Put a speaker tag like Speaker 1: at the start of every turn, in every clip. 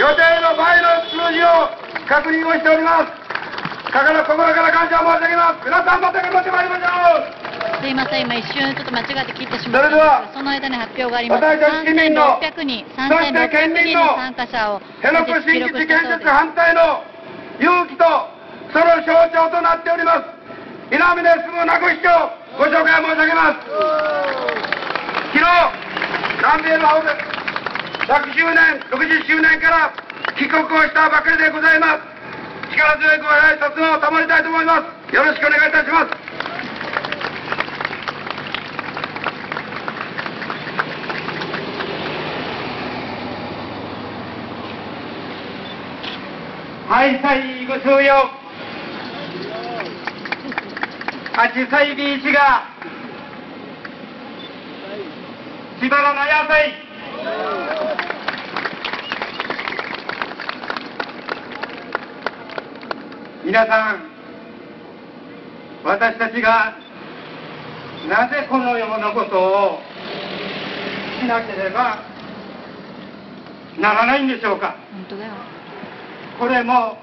Speaker 1: 予定の倍の数字を確認をしております。だから心から感謝を申し上げます。皆さんまた頑張ってまいりましょう。
Speaker 2: すいません、今一瞬ちょっと間違って切ってしまった
Speaker 1: で
Speaker 2: その間に発表があります。
Speaker 1: 私たち市民の
Speaker 2: 3600人、
Speaker 1: そして県
Speaker 2: 3600
Speaker 1: 民の
Speaker 2: 人の参加者を
Speaker 1: 辺野古新基地建設反対の勇気とその象徴となっております。南で住む名護市長ご紹介申し上げます。昨日南米の青で100周年60周年から帰国をしたばかりでございます力強いご挨拶を賜りたいと思いますよろしくお願いいたしますはい、最後数よ。アジサイビーチが、しばらな野菜。皆さん、私たちがなぜこのようなことをしなければならないんでしょうか？
Speaker 2: 本当だよ。
Speaker 1: これも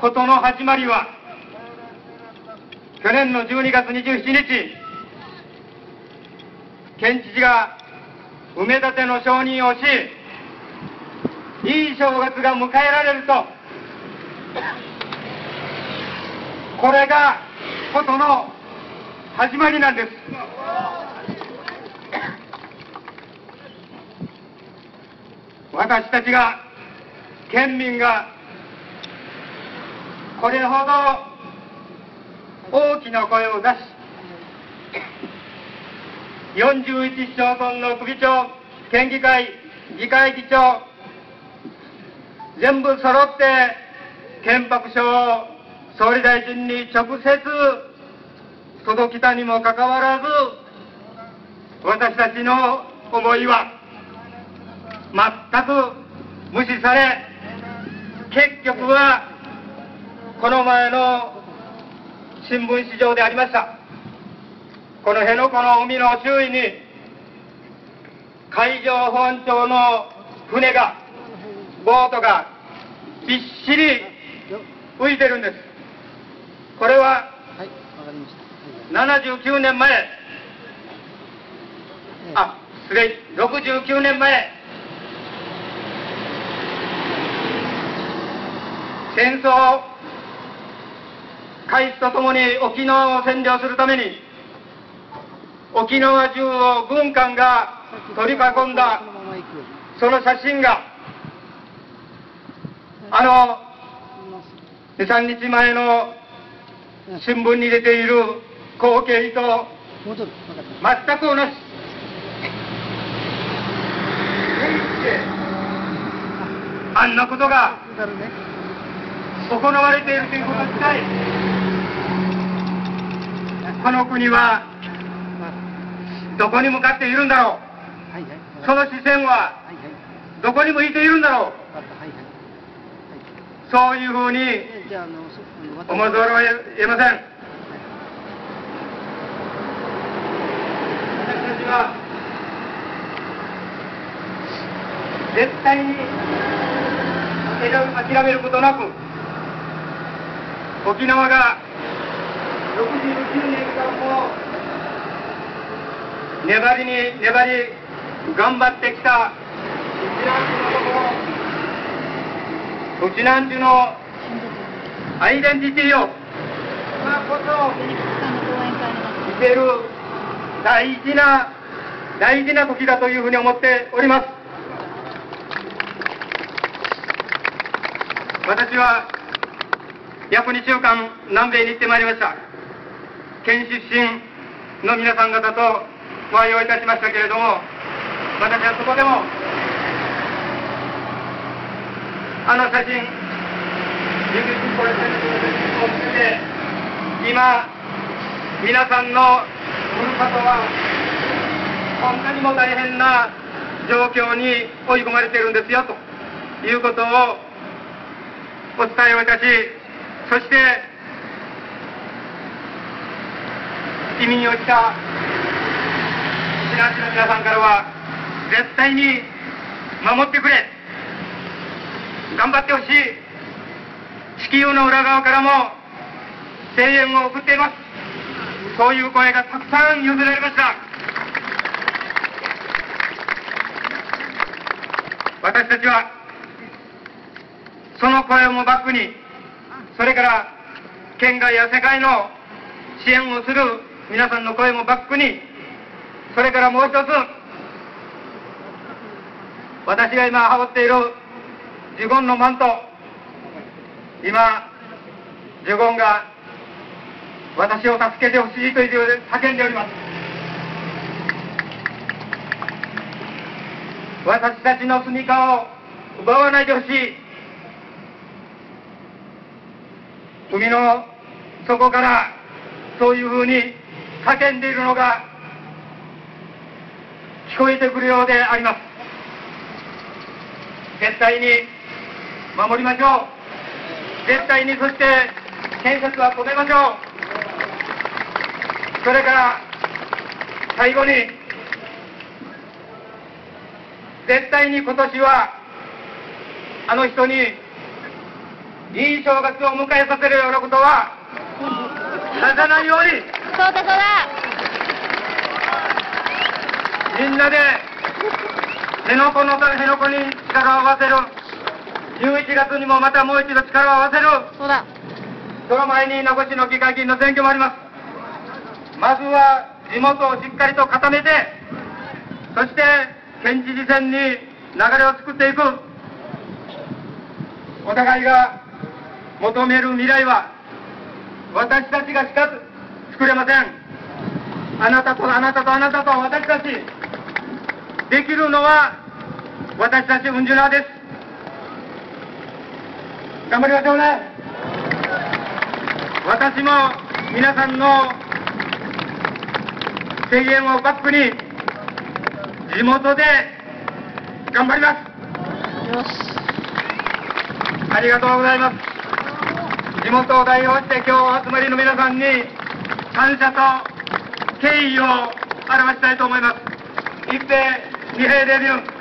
Speaker 1: 事の始まりは去年の12月27日県知事が埋め立ての承認をしいい正月が迎えられるとこれが事の始まりなんです。私たちが県民がこれほど大きな声を出し41市町村の首長県議会議会議長全部揃って憲白書を総理大臣に直接届きたにもかかわらず私たちの思いは全く無視され結局はこの前の新聞市場でありました。この辺野古の海の周囲に海上保安庁の船がボートがびっしり浮いてるんです。これは
Speaker 3: はい、わかりました。はい
Speaker 1: 79年前。あ失礼。69年前。戦争開始とともに沖縄を占領するために沖縄中を軍艦が取り囲んだ。その写真があの23日前の新聞に出ている光景と。全く同じあんなことが。行われているということ自体この国は
Speaker 3: まあ
Speaker 1: どこに向かっているんだろう。その視線は。どこに向いているんだろう。そういうふうに、思わざるを得ません。私たちは絶対に諦めることなく沖縄が69年間も粘りに粘り頑張ってきたうちなんちゅうのアイデンティティを今こそ見せる大事な大事な時だというふうに思っております。私は約2週間南米に行ってまいりました。県出身の皆さん方とお会いをいたしましたけれども私はそこでもあの写真今皆さんのふるさとはこんなにも大変な状況に追い込まれているんですよということをお伝えをいたしそして移民をした避難者の皆さんからは絶対に守ってくれ。
Speaker 4: 頑張ってほしい。地球の裏側からも声援を送っています。そういう声がたくさん寄せられました。私たちはその声もバックにそれから県外や世界の支援をする皆さんの声もバックにそれからもう一つ私が今羽織っているジュゴンのマント。今ジュゴンが私を助けてほしいという叫んでおります。私たちの住みかを奪わないでほしい。海の底からそういうふうに叫んでいるのが聞こえてくるようであります。絶対に守りましょう。絶対にそして建設は止めましょう。それから最後に絶対に今年はあの人にいい正月を迎えさせるようなことはさせないように。
Speaker 2: そうだそうだ。
Speaker 4: みんなで辺野古の辺野古に力を合わせる11月にもまたもう一度力を合わせる
Speaker 2: そうだ。
Speaker 4: その前に名護市の議会議員の選挙もあります。まずは地元をしっかりと固めてそして県知事選に流れを作っていく。お互いが求める未来は私たちがしか作れません。あなたとあなたとあなたと私たち。できるのは私たちウンジュナーです頑張りましょうね。私も皆さんの声援をバックに地元で頑張ります。
Speaker 2: よし
Speaker 4: ありがとうございます。地元を代表して今日お集まりの皆さんに感謝と敬意を表したいと思います。一平二平デビュー。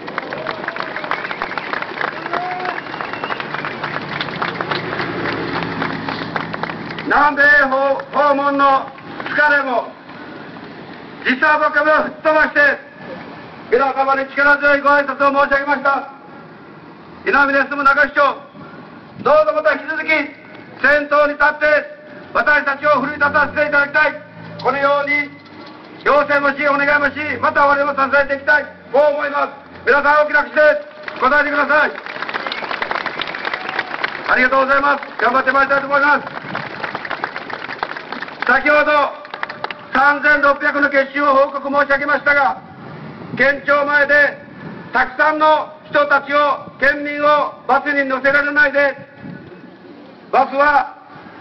Speaker 4: 南米訪訪問の疲れも実は僕も吹っ飛ばして皆様に力強いご挨拶を申し上げました。稲峰住む中市長どうぞまた引き続き先頭に立って私たちを奮い立たせていただきたい。このように要請もしお願いもしまた我々も支えていきたい。こう思います。皆さん大きな口で答えてください。ありがとうございます。頑張ってまいりたいと思います。先ほど3600の結集を報告申し上げましたが県庁前でたくさんの人たちを県民をバスに乗せられないでバスは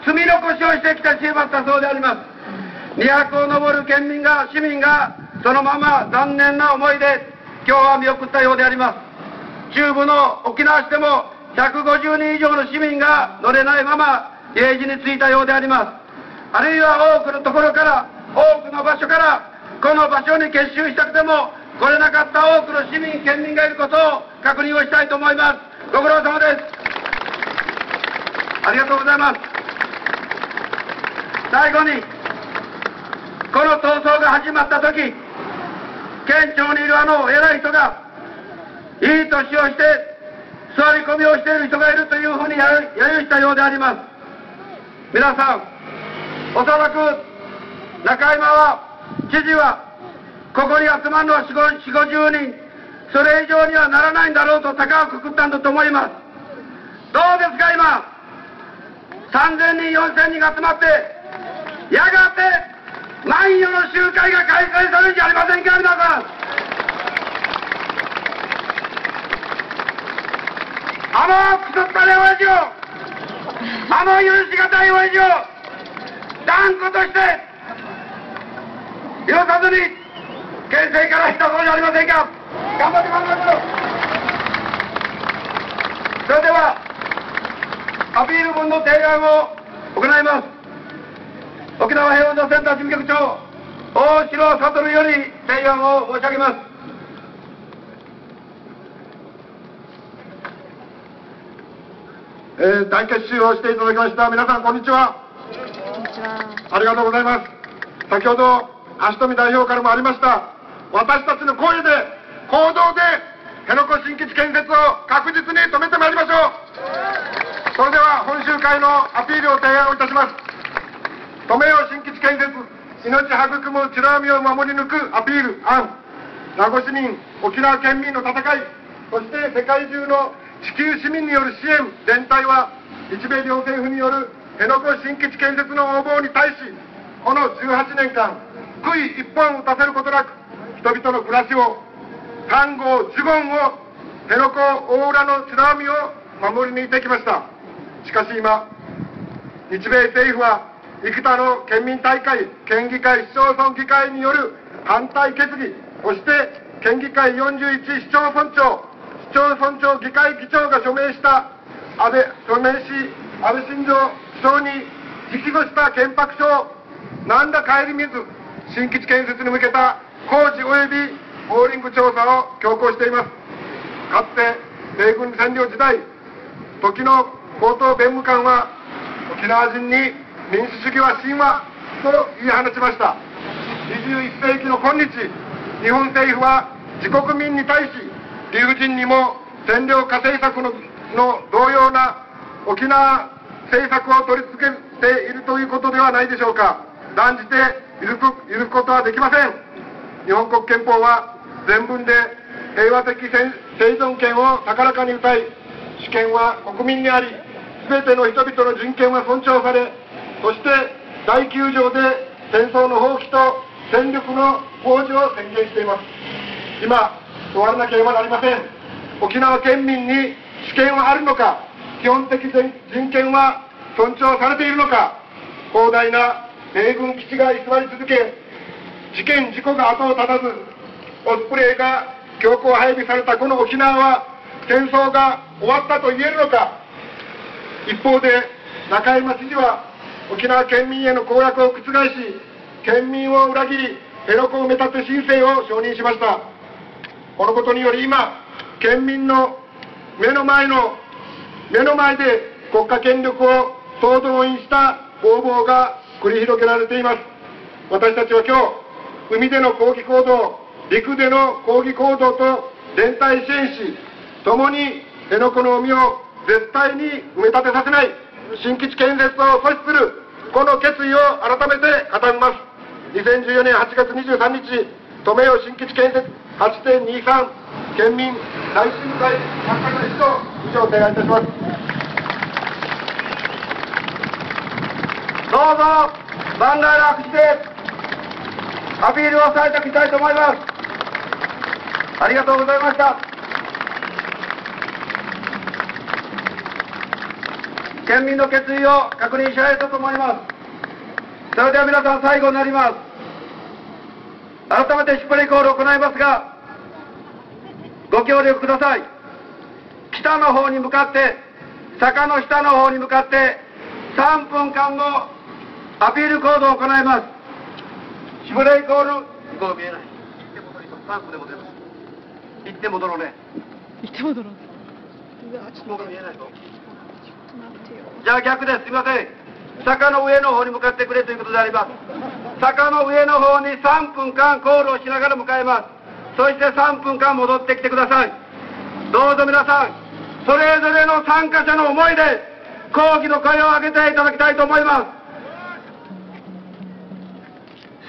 Speaker 4: 積み残しをしてきてしまったそうであります。200を登る県民が市民がそのまま残念な思いで今日は見送ったようであります。中部の沖縄市でも150人以上の市民が乗れないまま平時に着いたようであります。あるいは多くのところから多くの場所からこの場所に結集したくても来れなかった多くの市民県民がいることを確認をしたいと思います。ご苦労様です。ありがとうございます。最後にこの闘争が始まった時県庁にいるあの偉い人がいい年をして座り込みをしている人がいるというふうに揶揄したようであります。皆さんおそらく中山は知事はここに集まるのは4 5 0人それ以上にはならないんだろうと高くくくったんだと思います。どうですか今？3000人4000人が集まってやがて万葉の集会が開催されるんじゃありませんか皆さん。あのくすったね親父をあの許しがたい親父を断固として許さずに県政から引ったそうじゃありませんか？頑張って頑張ってそれではアピール文の提案を行います。沖縄平和のセンター事務局長大城悟より提案を申し上げます。
Speaker 5: えー大結集をしていただきました。皆さんこんにちは。ありがとうございます。先ほど足富代表からもありました。私たちの声で行動で辺野古新基地建設を確実に止めてまいりましょう。それでは本集会のアピールを提案をいたします。止めよう新基地建設命育む美ら海を守り抜くアピール案。名護市民沖縄県民の戦い。そして世界中の地球市民による支援。連帯は日米両政府による辺野古新基地建設の応募に対しこの18年間悔い一本打たせることなく人々の暮らしを単語呪言を辺野古大浦の美ら海を守り抜いてきました。しかし今日米政府は幾多の県民大会、県議会、市町村議会による反対決議、そして県議会41市町村長、市町村長議会議長が署名した安倍、署名し、安倍晋三首相に直訴した憲白書を何ら顧みず、新基地建設に向けた工事及びボーリング調査を強行しています。かつて米軍占領時代、時の高等弁務官は沖縄人に民主主義は神話と言い放ちました21世紀の今日日本政府は自国民に対し理不尽にも占領化政策の同様な沖縄政策を取り付けているということではないでしょうか。断じて許く許すことはできません。日本国憲法は全文で平和的生存権を高らかに歌い主権は国民にあり全ての人々の人権は尊重されそして大球場で戦争の放棄と戦力の放棄を宣言しています。今問われなければなりません。沖縄県民に主権はあるのか。基本的人権は尊重されているのか。広大な米軍基地が居座り続け事件事故が後を絶たずオスプレイが強行配備されたこの沖縄は戦争が終わったと言えるのか。一方で中山知事は沖縄県民への公約を覆し県民を裏切り辺野古埋め立て申請を承認しました。このことにより今県民の目の前の目の前で国家権力を総動員した攻防が繰り広げられています。私たちは今日海での抗議行動陸での抗議行動と連帯支援し共に辺野古の海を絶対に埋め立てさせない新基地建設を阻止するこの決意を改めて固めます。2014年8月23日止めよ新基地建設8.23県民大震災参加の人以上提案いたします。どうぞ万来の握手でアピールをされていきたいと思います。ありがとうございました。県民の決意を確認し合えたと思います。それでは皆さん最後になります。改めて引っ張りコールを行いますがご協力ください北の方に向かって坂の下の方に向かって3分間のアピール行動を行いますシムレイコール向こう見えない行って戻りと3分で戻ります行って戻ろうね
Speaker 2: 行って戻ろう。うわ、ちょっ
Speaker 5: 向こう見えないと
Speaker 2: と待ってよ。
Speaker 5: じゃあ逆です。すみません。坂の上の方に向かってくれということであります。坂の上の方に3分間コールをしながら向かいます。そして3分間戻ってきてください。どうぞ皆さん、それぞれの参加者の思いで抗議の声を上げていただきたいと思いま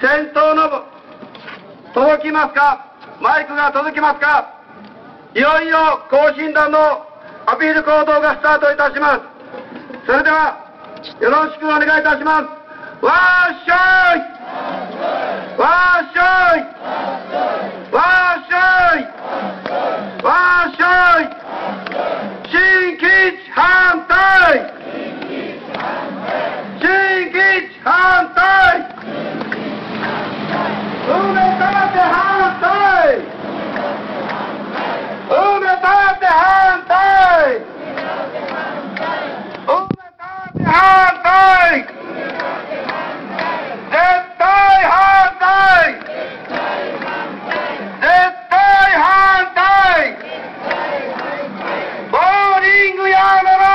Speaker 5: す。先頭の届きますか？マイクが届きますか？いよいよ更新団のアピール行動がスタートいたします。それでは、よろしくお願いいたします。わーっしょいわーっしょいわーっしょいわーっしょい新基地反対新基地反対埋め立て反対埋め立て反対埋め立て反対絶対反対絶対反対ボーリングやめろ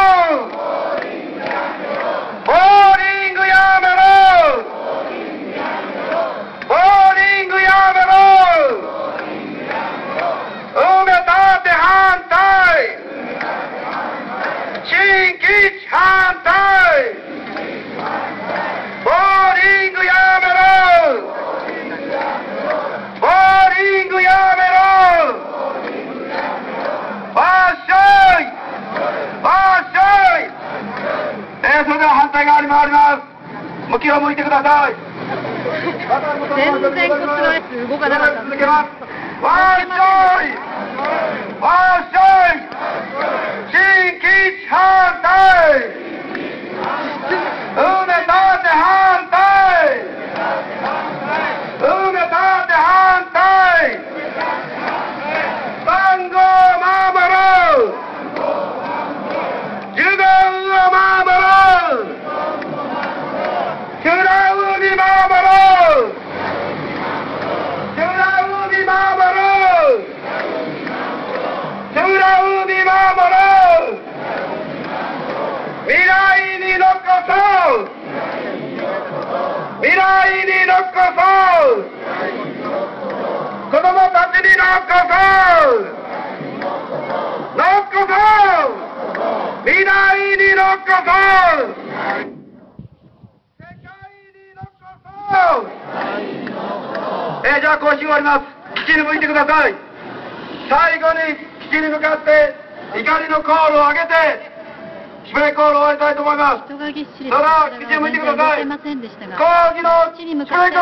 Speaker 4: それでは反対側に回ります向きを向いてください。
Speaker 2: 全然こっちのやつ動かなかった。
Speaker 4: 続けますわーっしょいわーっしょい新吉反対梅立て反対梅立て反対番号守る受言を守るクラウに守るクラウに守るクラウに守る未来に残そう未来に残そう子供たちに残そう残そう未来に残そう世界に残そうえーじゃあ講習終わります。基地に向いてください。最後に基地に向かって怒りのコールを上げて締めコールを終わりたいと思います。
Speaker 2: 人がぎっしり
Speaker 4: それでは基地に向いてください抗議の締めコール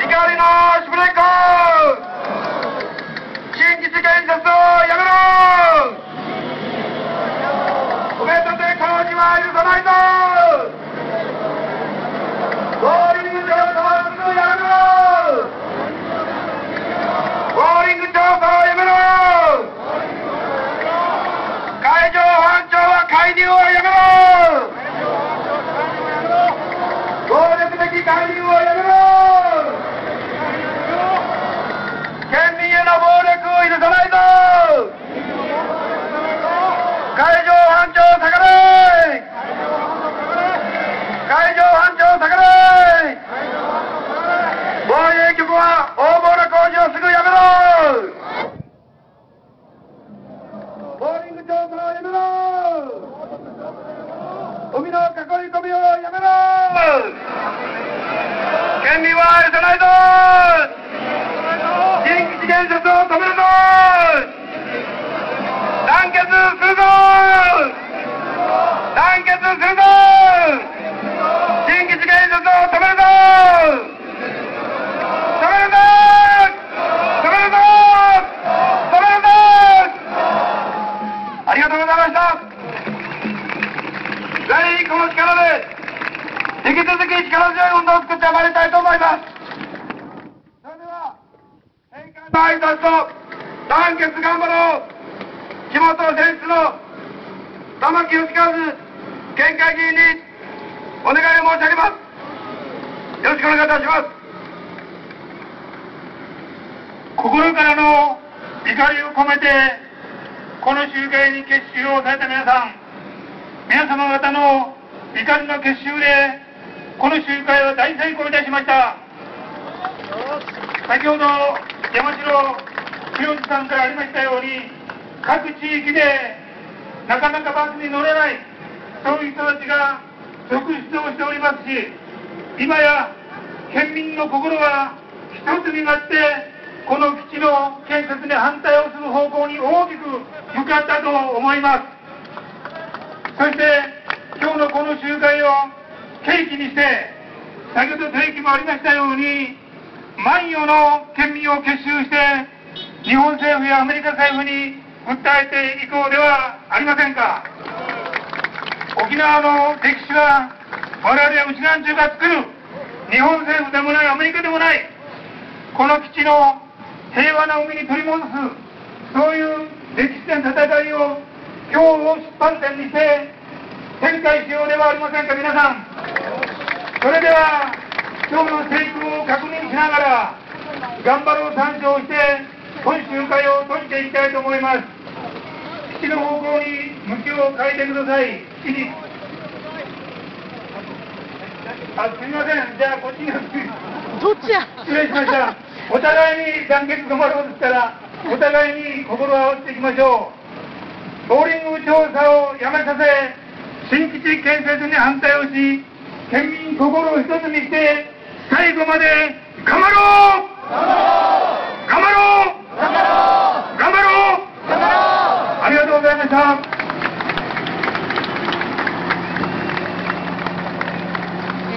Speaker 4: 怒りの締めコール。新基地建設をやめろ埋め立て工事は許さないぞボーリング場とはすぐやめろボーリング調査をやめろ海上保安庁は介入をやめろ暴力的介入をやめろ県民への暴力を許さないぞ海上保安庁を下がれ海上保安庁を下がれ防衛局は横暴な工事をすぐやめろボーリング調査をやめろ海の囲い込みをやめろ県民は許さないぞ新基地建設を止めるぞ団結するぞ団結するぞ新基地建設を止めるぞ止めるぞ止めるぞ止めるぞありがとうございましたぜひこの力で引き続き力強い運動を作ってまいりたいと思いますそれでは返還の挨拶と団結頑張ろう地元選出の玉木義和県会議員にお願いを申し上げますよろしくお願いいたします
Speaker 6: 心からの怒りを込めてこの集会に結集をされた皆さん皆様方の怒りの結集でこの集会は大成功いたしました。先ほど山城清司さんからありましたように各地域でなかなかバスに乗れないそういう人たちが続出をしておりますし今や県民の心は一つになってこの基地の建設に反対をする方向に大きく向かったと思います。そして今日のこの集会を契機にして先ほど提起もありましたように万余の県民を結集して日本政府やアメリカ政府に訴えていこうではありませんか。沖縄の歴史は我々は内南中が作る日本政府でもないアメリカでもないこの基地の平和な海に取り戻すそういう歴史的な戦いを今日を出発点にして展開しようではありませんか皆さん。それでは今日の成功を確認しながら頑張ろう参照して今集会を閉じていきたいと思います。基地の方向に向きを変えてください。基地に。あすみません。じゃあこっちに。
Speaker 2: どっちや？
Speaker 6: 失礼しました。お互いに団結頑張ろうですからお互いに心を合わせていきましょう。ボーリング調査をやめさせ新基地建設に反対をし、県民心を一つにして、最後まで頑張ろう頑張ろう頑張ろう頑張ろうありがとうございました。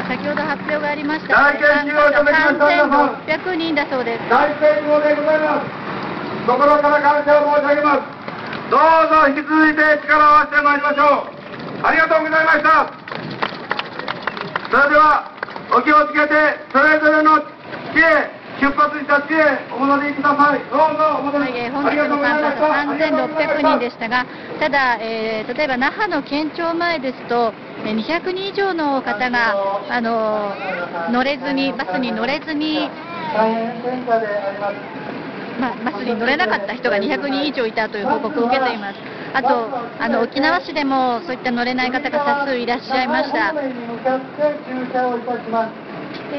Speaker 2: 先ほど発表がありました。大会中を止めました。600人だそうです。
Speaker 4: 大会中でございます。心から感謝を申し上げます。どうぞ引き続いて力を合わせてまいりましょう。ありがとうございました。それでは、お気をつけて、それぞれの地へ、出発した地へお戻りください。どうぞお戻り、
Speaker 2: えー本日の。参加者3600人でしたが、ただ、えー例えば那覇の県庁前ですと、えー200人以上の方が、あのー乗れずに、バスに乗れずに。
Speaker 4: ま
Speaker 2: あ、バスに乗れなかった人が200人以上いたという報告を受けています。あと、あの沖縄市でもそういった乗れない方が多数いらっしゃいました。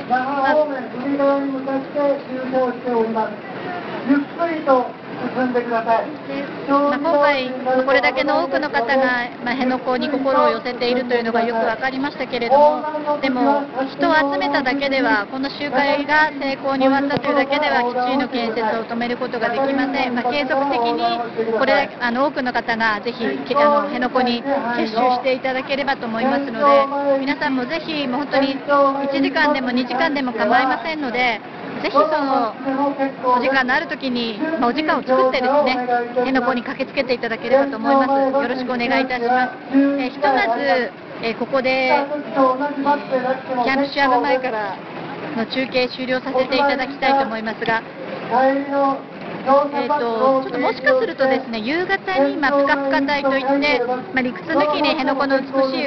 Speaker 4: 那覇方面海側に向かって駐車をしております。ゆっくりと進んでください。
Speaker 2: まあ、今回、これだけの多くの方が、まあ、辺野古に心を寄せているというのがよく分かりましたけれども、でも、人を集めただけでは、この集会が成功に終わったというだけでは、基地の建設を止めることができません、まあ、継続的にこれあの多くの方がぜひあの辺野古に結集していただければと思いますので、皆さんもぜひ、もう本当に1時間でも2時間でも構いませんので、ぜひそのお時間のある時に、まあ、お時間を作ってですね、辺野古に駆けつけていただければと思います。よろしくお願いいたします。えひとまず、えここでキャンプシアブ前からの中継終了させていただきたいと思いますが、えー、とちょっともしかするとですね夕方に、まあ、ぷかぷか隊といって、まあ、理屈抜きに辺野古の美しい